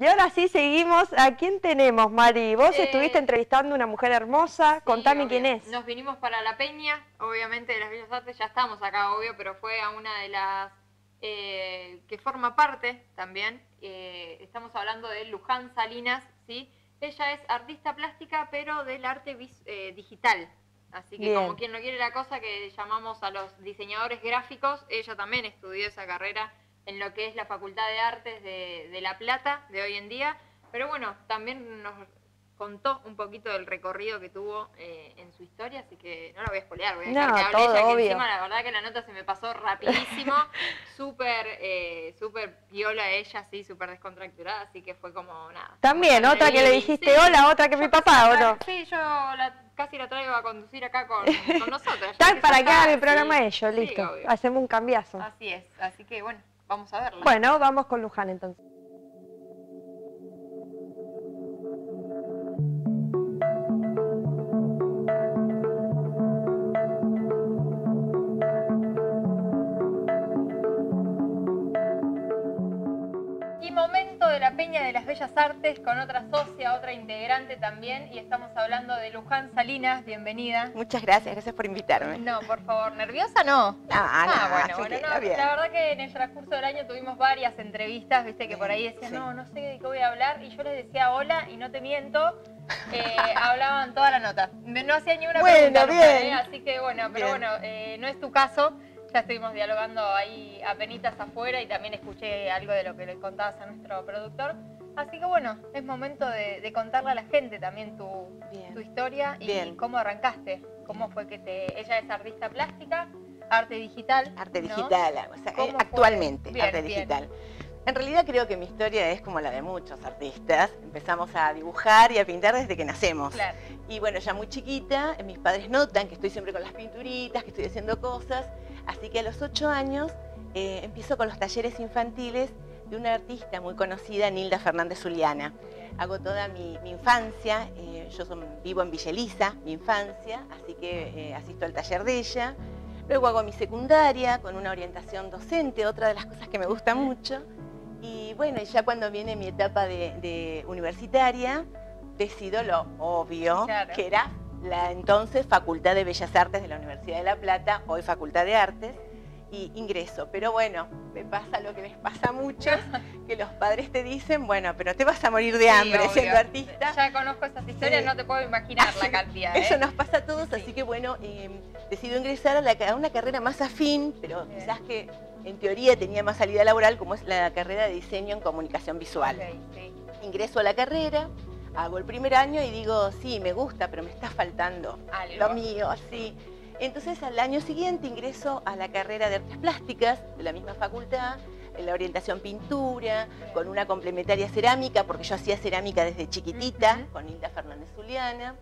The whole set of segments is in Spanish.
Y ahora sí seguimos. ¿A quién tenemos, Mari? Vos Eh, estuviste entrevistando a una mujer hermosa. Sí, Contame obvio. quién es. Nos vinimos para La Peña, obviamente de las Bellas Artes, ya estamos acá, obvio, pero fue a una de las eh, que forma parte también. eh, estamos hablando de Luján Salinas, ¿sí? Ella es artista plástica, pero del arte eh, digital. Así que Bien. como quien no quiere la cosa que llamamos a los diseñadores gráficos, ella también estudió esa carrera en lo que es la Facultad de Artes de, de La Plata de hoy en día. Pero bueno, también nos contó un poquito del recorrido que tuvo eh, en su historia, así que no la voy a espolear, voy a dejar No, que hable todo, ella, que obvio. encima la verdad que la nota se me pasó rapidísimo, súper, eh, súper viola ella, sí, súper descontracturada, así que fue como nada. También, como otra que le dijiste sí. hola, otra que mi papá, ¿o no? Sí, yo la- casi la traigo a conducir acá con, con nosotros. Tal para que haga el programa sí, ellos, sí, listo. obvio. Hacemos un cambiazo. Así es, así que bueno, vamos a verla. Bueno, vamos con Luján entonces. Y momento de la Peña de las Bellas Artes con otra socia, otra integrante también, y estamos hablando de Luján Salinas, bienvenida. Muchas gracias, gracias por invitarme. No, por favor, ¿nerviosa no? Ah, no, bueno, bueno, que no, bien. la verdad que en el transcurso del año tuvimos varias entrevistas, viste que por ahí decían, Sí. no, no sé de qué voy a hablar, y yo les decía hola, y no te miento, eh, hablaban toda la nota. No hacía ni una Bueno, pregunta, nunca. ¿eh? así que bueno, pero Bien. bueno, eh, no es tu caso, ya estuvimos dialogando ahí apenitas afuera y también escuché algo de lo que le contabas a nuestro productor. Así que bueno, es momento de, de contarle a la gente también tu, Bien. tu historia y Bien. cómo arrancaste, cómo fue que te... Ella es artista plástica, arte digital. Arte ¿no? digital, o sea, actualmente, Bien, arte bien. digital. En realidad creo que mi historia es como la de muchos artistas. Empezamos a dibujar y a pintar desde que nacemos. Claro. Y bueno, ya muy chiquita, mis padres notan que estoy siempre con las pinturitas, que estoy haciendo cosas. Así que a los ocho años eh, empiezo con los talleres infantiles de una artista muy conocida, Nilda Fernández Zuliana. Hago toda mi, mi infancia, eh, yo son- vivo en Villa Elisa, mi infancia, así que eh, asisto al taller de ella. Luego hago mi secundaria con una orientación docente, otra de las cosas que me gusta mucho. Y bueno, ya cuando viene mi etapa de, de universitaria, decido lo obvio, Claro. que era la entonces Facultad de Bellas Artes de la Universidad de La Plata, hoy Facultad de Artes, y ingreso. Pero bueno, me pasa lo que les pasa a muchos, que los padres te dicen, bueno, pero te vas a morir de Sí, hambre obvio. siendo artista. Ya conozco esas historias, Sí. no te puedo imaginar la cantidad. Eso ¿eh? nos pasa a todos, así que bueno, eh, decido ingresar a, la a una carrera más afín, pero Bien. quizás que en teoría tenía más salida laboral, como es la carrera de diseño en comunicación visual. Sí. Ingreso a la carrera, hago el primer año y digo, sí, me gusta, pero me está faltando Algo. lo mío, así. Entonces al año siguiente ingreso a la carrera de artes plásticas de la misma facultad, en la orientación pintura, con una complementaria cerámica, porque yo hacía cerámica desde chiquitita, con Hilda Fernández Zuliana.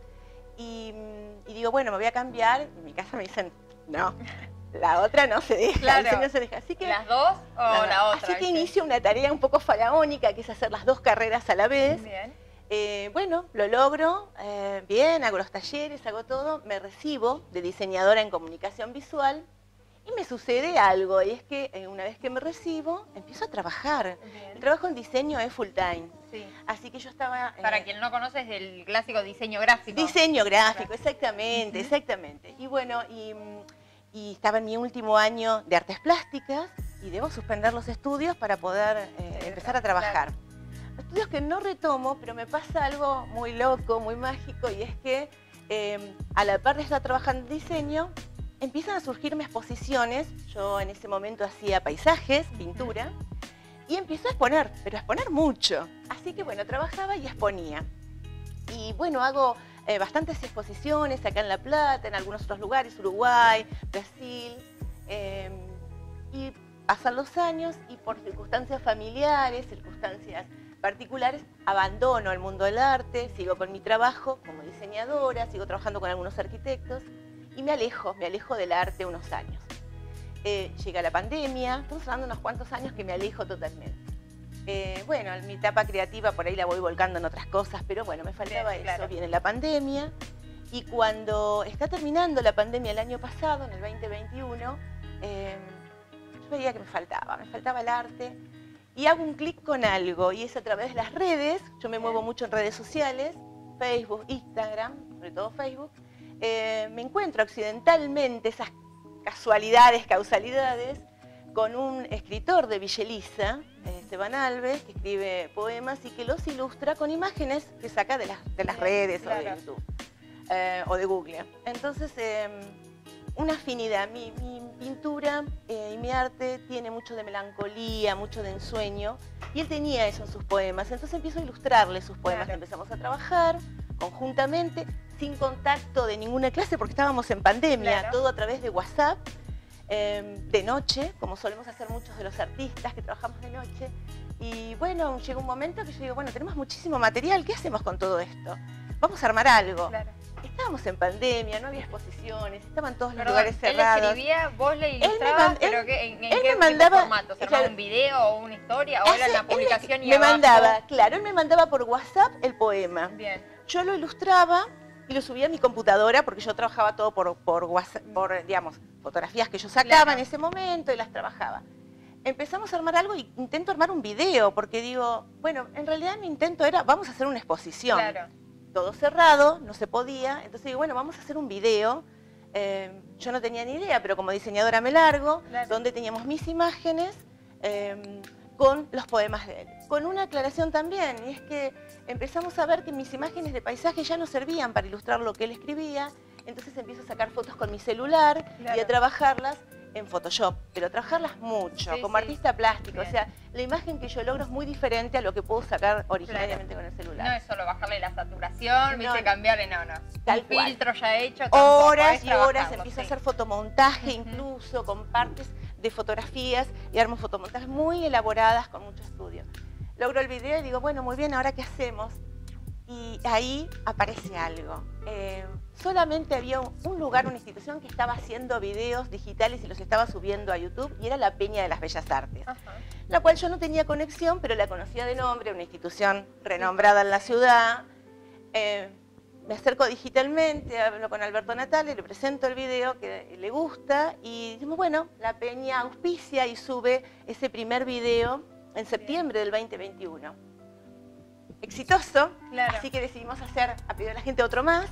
Y, y digo, bueno, me voy a cambiar. En mi casa me dicen, no, la otra no se deja, Claro. no se deja. Así que ¿Las dos o nada, la otra? Así que viste? inicio una tarea un poco faraónica, que es hacer las dos carreras a la vez. Bien. Eh, bueno, lo logro, eh, bien, hago los talleres, hago todo, me recibo de diseñadora en comunicación visual y me sucede algo, y es que eh, una vez que me recibo, empiezo a trabajar. El trabajo en diseño es full time, Sí. así que yo estaba... Para quien no conoce, es del clásico diseño gráfico. Diseño gráfico, exactamente, exactamente. Y bueno, y, y estaba en mi último año de artes plásticas y debo suspender los estudios para poder empezar a trabajar. Estudios que no retomo, pero me pasa algo muy loco, muy mágico, y es que eh, a la par de estar trabajando en diseño, empiezan a surgirme exposiciones. Yo en ese momento hacía paisajes, pintura, y empiezo a exponer, pero a exponer mucho. Así que bueno, trabajaba y exponía. Y bueno, hago eh, bastantes exposiciones acá en La Plata, en algunos otros lugares, Uruguay, Brasil. eh, y pasan los años y por circunstancias familiares, circunstancias particulares, abandono el mundo del arte, sigo con mi trabajo como diseñadora, sigo trabajando con algunos arquitectos y me alejo, me alejo del arte unos años. Eh, llega la pandemia, estamos hablando unos cuantos años que me alejo totalmente. Eh, bueno, en mi etapa creativa por ahí la voy volcando en otras cosas, pero bueno, me faltaba Bien, eso. claro. Viene la pandemia y cuando está terminando la pandemia el año pasado, en el 2021, eh, yo veía que me faltaba, me faltaba el arte y hago un clic con algo y es a través de las redes, yo me muevo mucho en redes sociales, Facebook, Instagram, sobre todo Facebook, eh, me encuentro accidentalmente esas casualidades, causalidades, con un escritor de Villeliza, Esteban Alves, que escribe poemas y que los ilustra con imágenes que saca de las, de las redes o de. YouTube eh, o de Google. Entonces, eh, una afinidad. Mi, mi pintura eh, y mi arte tiene mucho de melancolía, mucho de ensueño, y él tenía eso en sus poemas. Entonces empiezo a ilustrarle sus poemas. Claro. Empezamos a trabajar conjuntamente, sin contacto de ninguna clase, porque estábamos en pandemia, Claro. todo a través de WhatsApp, eh, de noche, como solemos hacer muchos de los artistas que trabajamos de noche. Y bueno, llegó un momento que yo digo, bueno, tenemos muchísimo material, ¿qué hacemos con todo esto? Vamos a armar algo. Claro. Estábamos en pandemia, no había exposiciones, estaban todos los Perdón, lugares él cerrados. escribía, vos le ilustrabas, pero él- ¿qué- ¿en, en él qué me mandaba- formato? ¿Se claro. un video o una historia? ¿O era Hace- la él publicación y me abajo? mandaba, claro, él me mandaba por WhatsApp el poema. Bien, Yo lo ilustraba y lo subía a mi computadora porque yo trabajaba todo por, por WhatsApp, por, digamos, fotografías que yo sacaba Claro. en ese momento y las trabajaba. Empezamos a armar algo y intento armar un video porque digo, bueno, en realidad mi intento era, vamos a hacer una exposición. claro. Todo cerrado, no se podía. Entonces digo, bueno, vamos a hacer un video. Eh, yo no tenía ni idea, pero como diseñadora me largo, Claro. donde teníamos mis imágenes eh, con los poemas de él. Con una aclaración también, y es que empezamos a ver que mis imágenes de paisaje ya no servían para ilustrar lo que él escribía, entonces empiezo a sacar fotos con mi celular y a trabajarlas en Photoshop, pero trabajarlas mucho, Sí, como sí. artista plástico. Bien. O sea, la imagen que yo logro es muy diferente a lo que puedo sacar originariamente con el celular. No es solo bajarle la saturación, No, cambiarle, no, no. Tal un cual. filtro ya hecho, tampoco, horas y horas empiezo a hacer fotomontaje incluso con partes de fotografías y armo fotomontajes muy elaboradas con mucho estudio. Logro el video y digo, bueno, muy bien, ¿ahora qué hacemos? Y ahí aparece algo. Eh, solamente había un lugar, una institución que estaba haciendo videos digitales y los estaba subiendo a YouTube y era la Peña de las Bellas Artes Ajá. la cual yo no tenía conexión, pero la conocía de nombre, una institución renombrada en la ciudad. Eh, me acerco digitalmente, hablo con Alberto Natale, le presento el video que le gusta y decimos, bueno, la Peña auspicia y sube ese primer video en septiembre del 2021. Exitoso, Claro. así que decidimos hacer, a pedido de la gente, otro más.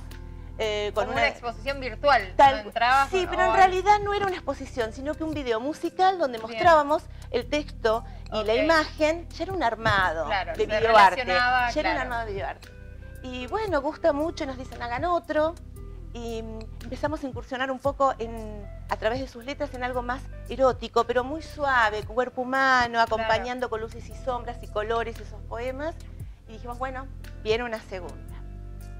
eh, con una, exposición virtual. Tal- ¿no entrabas sí, pero en realidad no era una exposición, sino que un video musical donde Bien. mostrábamos el texto y la Ok. imagen, ya era un armado Claro, de videoarte. Ya era un armado de videoarte. Y bueno, gusta mucho, nos dicen hagan otro. Y mm, empezamos a incursionar un poco en, a través de sus letras en algo más erótico, pero muy suave, cuerpo humano, acompañando con luces y sombras y colores esos poemas. Y dijimos, bueno, viene una segunda.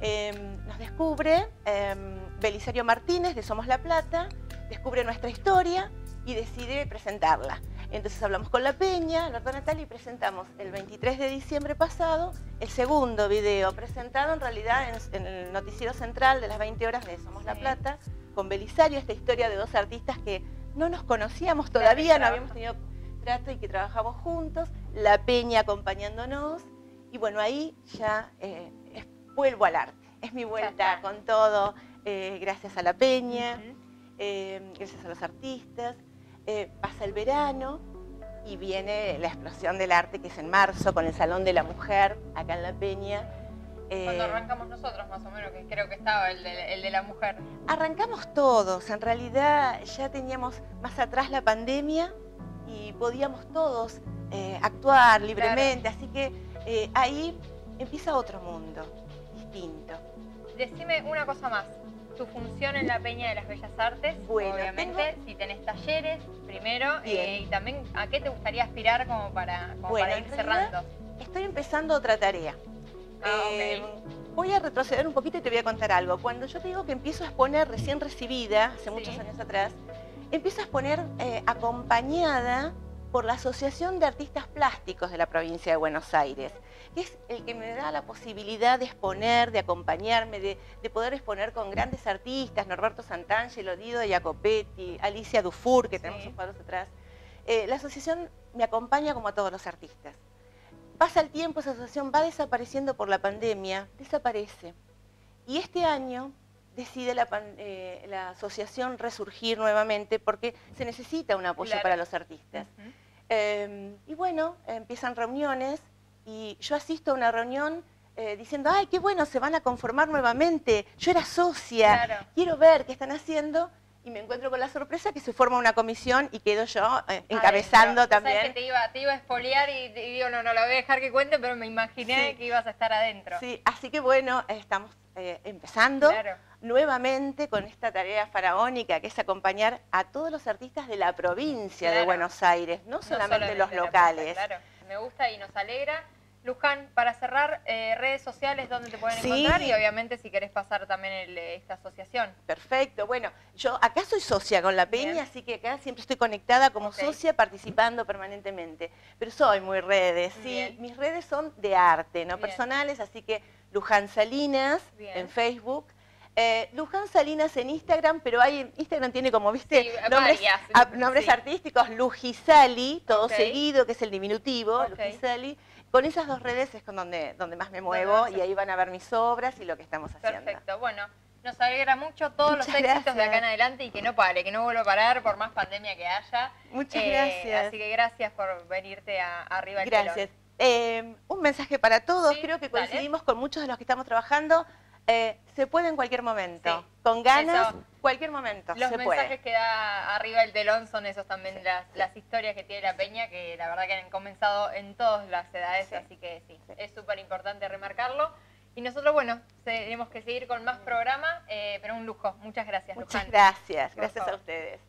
Em, nos descubre em, Belisario Martínez de Somos La Plata, descubre nuestra historia y decide presentarla. Entonces hablamos con La Peña, Alberto Natali, y presentamos el 23 de diciembre pasado el segundo video, presentado en realidad en, en el noticiero central de las 20 horas de Somos La. Plata, con Belisario, esta historia de dos artistas que no nos conocíamos todavía, no habíamos tenido trato y que trabajamos juntos, La Peña acompañándonos, y bueno, ahí ya eh, es- vuelvo al arte. Es mi vuelta con todo, eh, gracias a La Peña, eh, gracias a los artistas. Pasa el verano y viene la explosión del arte que es en marzo con el Salón de la Mujer acá en La Peña. Cuando arrancamos nosotros, más o menos, que creo que estaba el de, el de la mujer. Arrancamos todos, en realidad ya teníamos más atrás la pandemia y podíamos todos eh, actuar libremente, así que eh, ahí empieza otro mundo distinto. Decime una cosa más. Tu función en la Peña de las Bellas Artes, Bueno, obviamente, si tenés talleres primero, eh, y también a qué te gustaría aspirar como para, como Bueno, para en ir cerrando. Estoy empezando otra tarea. Ah, Eh. Voy a retroceder un poquito y te voy a contar algo. Cuando yo te digo que empiezo a exponer recién recibida, hace muchos años atrás, empiezo a exponer eh, acompañada por la Asociación de Artistas Plásticos de la provincia de Buenos Aires, que es el que me da la posibilidad de exponer, de acompañarme, de, de poder exponer con grandes artistas, Norberto Santangelo, Dido Jacopetti, Alicia Dufour, que tenemos Sí. sus cuadros atrás. Eh, la asociación me acompaña como a todos los artistas. Pasa el tiempo, esa asociación va desapareciendo por la pandemia, desaparece. Y este año decide la, pan- eh, la asociación resurgir nuevamente porque se necesita un apoyo Claro. para los artistas. Eh, y bueno, empiezan reuniones y yo asisto a una reunión eh, diciendo, ay, qué bueno, se van a conformar nuevamente. Yo era socia, Claro. quiero ver qué están haciendo. Y me encuentro con la sorpresa que se forma una comisión y quedo yo eh, encabezando Adentro. También. que te iba, te iba a espolear y, digo, no, no la voy a dejar que cuente, pero me imaginé Sí. que ibas a estar adentro. Sí, así que bueno, estamos eh, empezando Claro. nuevamente con esta tarea faraónica que es acompañar a todos los artistas de la provincia de. Buenos Aires, no No solamente, los locales. claro, me gusta y nos alegra. Luján, para cerrar, eh, redes sociales donde te pueden Sí. encontrar y obviamente si querés pasar también el, eh, esta asociación. Perfecto, bueno, yo acá soy socia con la Peña, Bien. así que acá siempre estoy conectada como socia participando permanentemente, pero soy muy redes, sí, mis redes son de arte, no Bien. personales, así que Luján Salinas en Facebook. eh, Luján Salinas en Instagram, pero hay Instagram tiene como, viste, Sí, nombres, varias, nombres sí. artísticos, Lujisali, todo seguido, que es el diminutivo. Lujisali. Con esas dos redes es con donde, donde más me muevo a- y ahí van a ver mis obras y lo que estamos haciendo. Perfecto, bueno, nos alegra mucho todos los éxitos de acá en adelante y que no pare, que no vuelva a parar por más pandemia que haya. Muchas Eh, gracias. Así que gracias por venirte a, arriba del Gracias. Eh, un mensaje para todos. Sí, Creo que dale. coincidimos con muchos de los que estamos trabajando. Eh, se puede en cualquier momento. Sí, Con ganas, eso. cualquier momento. Los se mensajes puede. que da arriba el telón son esos también, las, las historias que tiene la peña, que la verdad que han comenzado en todas las edades, Sí. así que sí, es súper importante remarcarlo. Y nosotros, bueno, tenemos que seguir con más programa, eh, pero un lujo. Muchas gracias, Muchas Luján. gracias. Gracias a ustedes.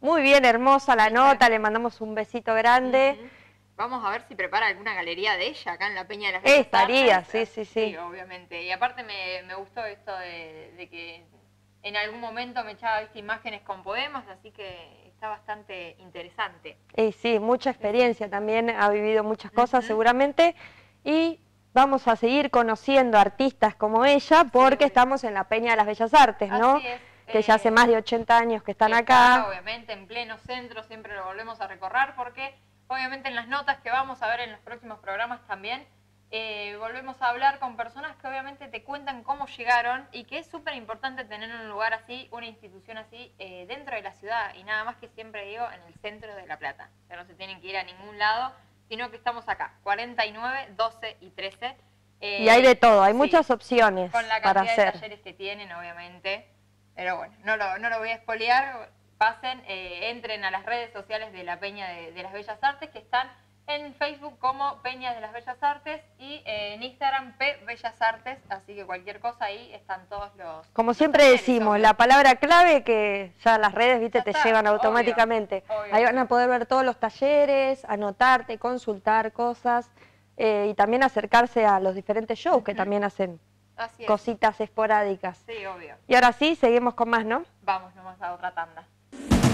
Muy bien, hermosa la nota, le mandamos un besito grande. Vamos a ver si prepara alguna galería de ella acá en la Peña de las Bellas Estaría, Artes. sí, sí, sí. obviamente. Y aparte me, me gustó esto de, de que en algún momento me echaba ¿viste, imágenes con poemas, así que está bastante interesante. Y sí, mucha experiencia también, ha vivido muchas cosas seguramente. Y vamos a seguir conociendo artistas como ella porque estamos en la Peña de las Bellas Artes, ¿no? Así es, Que ya hace eh, más de 80 años que están que acá. está, obviamente, en pleno centro, siempre lo volvemos a recorrer porque, obviamente, en las notas que vamos a ver en los próximos programas también, eh, volvemos a hablar con personas que obviamente te cuentan cómo llegaron y que es súper importante tener un lugar así, una institución así, eh, dentro de la ciudad y nada más que siempre digo, en el centro de La Plata. O sea, no se tienen que ir a ningún lado, sino que estamos acá, 49, 12 y 13. eh, Y hay de todo, hay sí, muchas opciones con la para cantidad de hacer. talleres que tienen, obviamente. Pero bueno, no lo, no lo voy a espolear. Pasen, eh, entren a las redes sociales de la Peña de, de las Bellas Artes, que están en Facebook como Peña de las Bellas Artes y eh, en Instagram P Bellas Artes. Así que cualquier cosa ahí están todos los. Como siempre decimos, la palabra clave que ya las redes, viste, Ya te está, llevan automáticamente. obvio. Ahí van a poder ver todos los talleres, anotarte, consultar cosas eh, y también acercarse a los diferentes shows que también hacen Así es. cositas esporádicas. Sí, obvio. Y ahora sí, seguimos con más, ¿no? Vamos nomás a otra tanda.